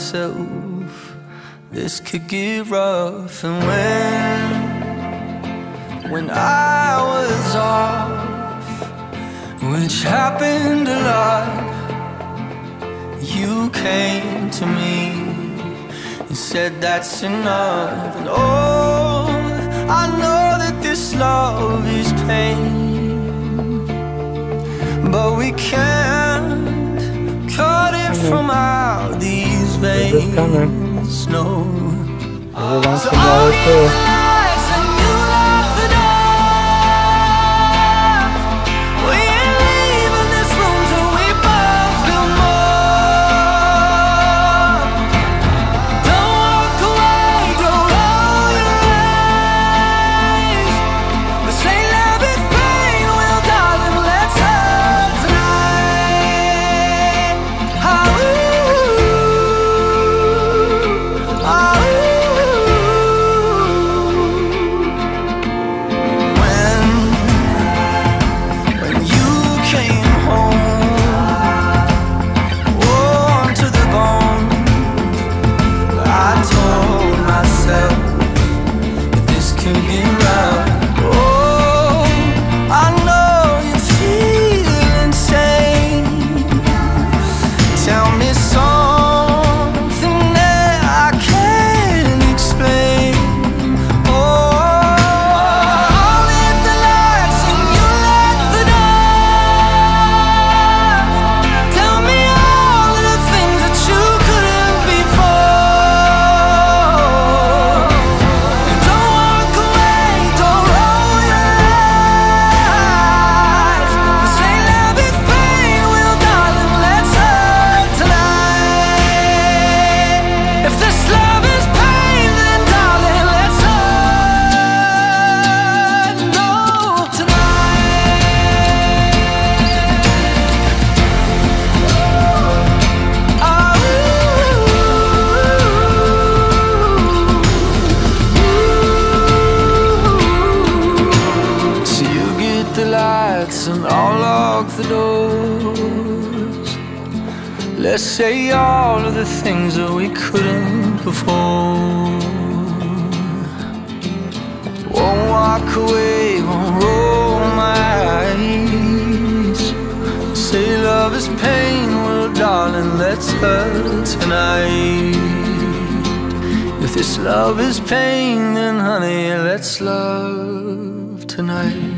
myself. This could get rough, and when when I was off, which happened a lot, you came to me and said that's enough. And oh, I know that this love is pain, but we can't cut it from out the this coming. Snow. Everyone's gonna the doors. Let's say all of the things that we couldn't before. Won't walk away, won't roll my eyes. Say love is pain, well, darling, let's hurt tonight. If this love is pain, then honey, let's love tonight.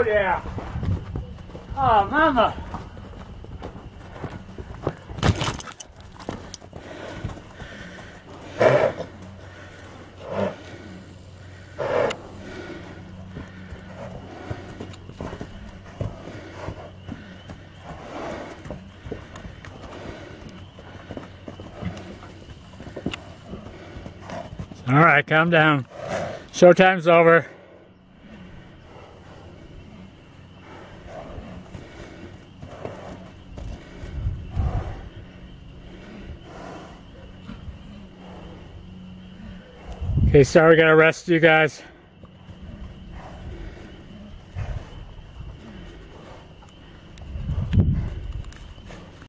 Oh, yeah. Oh, mama. All right, calm down. Showtime's over. Okay, sorry we gotta arrest you guys.